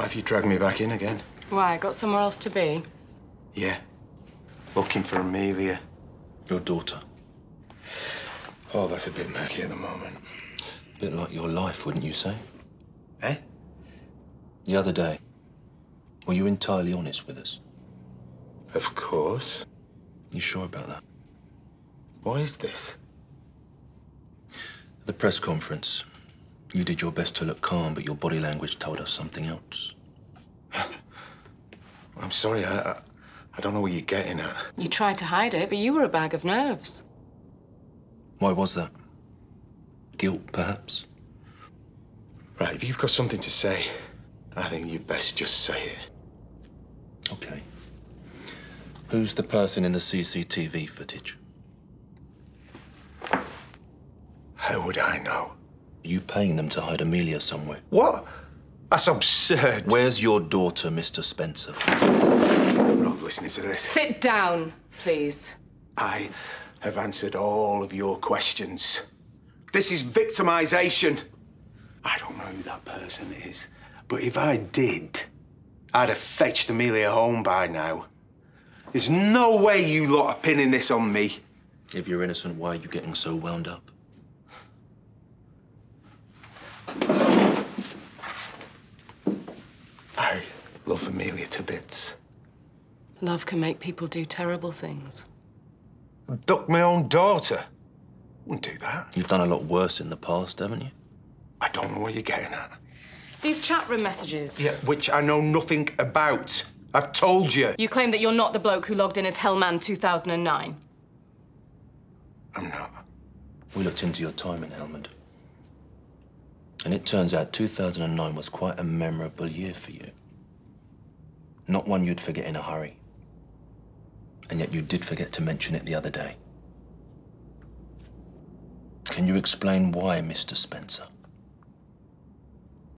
Why have you dragged me back in again? Why? I got somewhere else to be? Yeah. Looking for Amelia. Your daughter. Oh, that's a bit murky at the moment. A bit like your life, wouldn't you say? Eh? The other day, were you entirely honest with us? Of course. You sure about that? What is this? At the press conference, you did your best to look calm, but your body language told us something else. I'm sorry, I, I, I don't know what you're getting at. You tried to hide it, but you were a bag of nerves. Why was that? Guilt, perhaps? Right, if you've got something to say, I think you'd best just say it. Okay. Who's the person in the CCTV footage? How would I know? Are you paying them to hide Amelia somewhere? What? That's absurd. Where's your daughter, Mr. Spencer? I'm not listening to this. Sit down, please. I have answered all of your questions. This is victimization. I don't know who that person is, but if I did, I'd have fetched Amelia home by now. There's no way you lot are pinning this on me. If you're innocent, why are you getting so wound up? I love Amelia to bits. Love can make people do terrible things. Duck my own daughter. Wouldn't do that. You've done a lot worse in the past, haven't you? I don't know what you're getting at. These chat room messages. Yeah, which I know nothing about. I've told you. You claim that you're not the bloke who logged in as Helmand 2009. I'm not. We looked into your time in Helmand. And it turns out 2009 was quite a memorable year for you. Not one you'd forget in a hurry. And yet you did forget to mention it the other day. Can you explain why, Mr. Spencer?